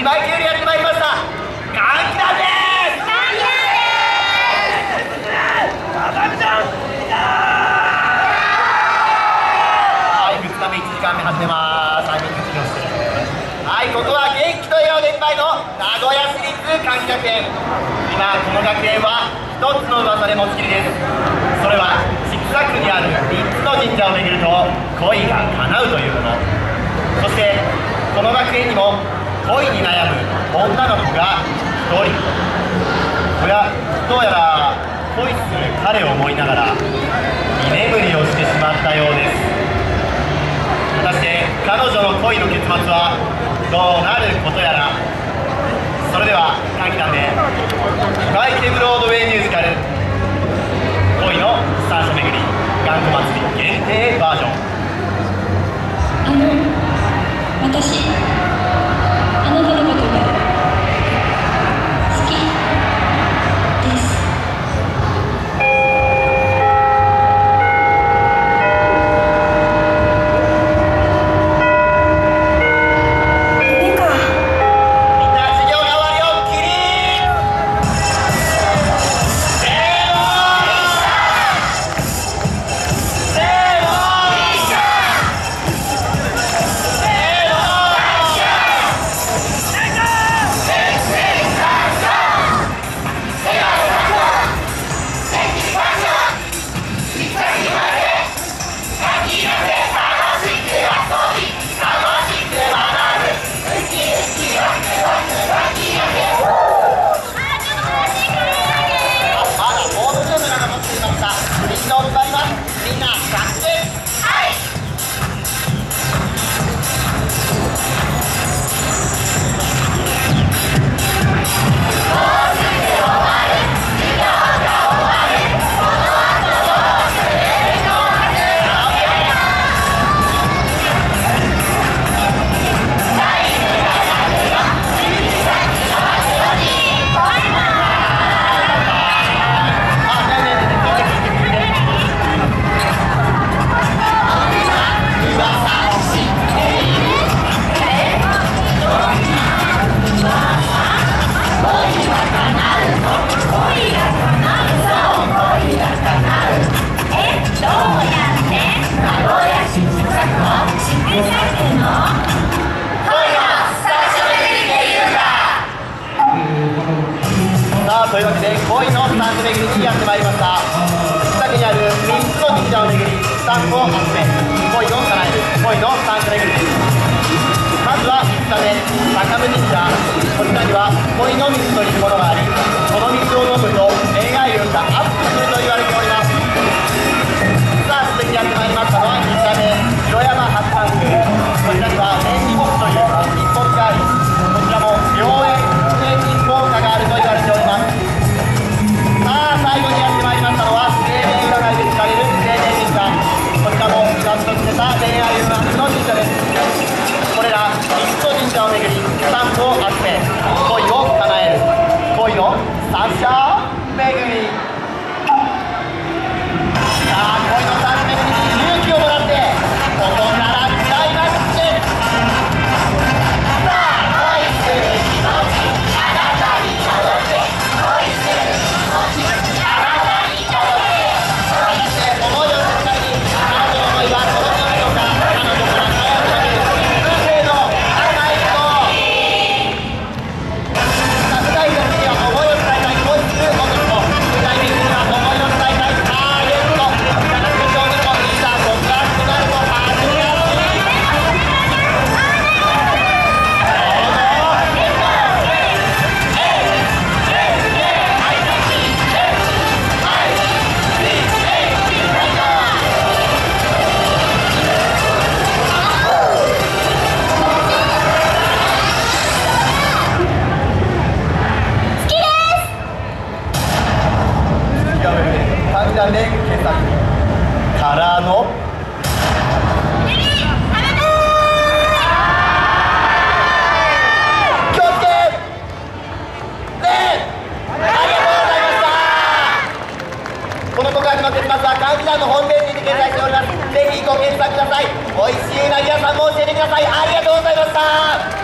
今井キュやってまいりました。元気だぜ始めます。はい、ここは元気と笑顔でいっぱいの名古屋市立神楽園。今、この学園は一つの噂で持ちきりです。それは、千草区にある3つの神社を巡ると恋が叶うというもの。そして、この学園にも恋に悩む女の子が1人おやどうやら恋する彼を思いながら居眠りをしてしまったようです果たして彼女の恋の結末はどうなることやらそれでは短期間でバイテブロードウェイミュージカル恋の三所巡り頑固祭り限定バージョン。わけで恋のスタンプ巡りにやってまいりました。近くにある3つの神社を巡りスタンプを集め恋を叶える恋のスタンプ巡りですまずは5日目坂部神社こちらには恋の水というものがありからの気をつけ！ねえ！ありがとうございました！この告白の結末は短時間のホームページにて掲載しております。ぜひご検索ください。美味しいうなぎ屋さんも教えてください。ありがとうございました「